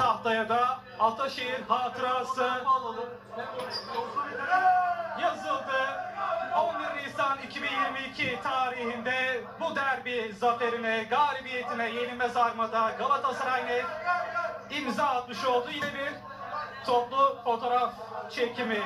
tahtaya da Ataşehir hatırası yazıldı. 11 Nisan 2022 tarihinde bu derbi zaferine, galibiyetine yenilmez armada Galatasaray net imza atmış oldu. Yine bir toplu fotoğraf çekimi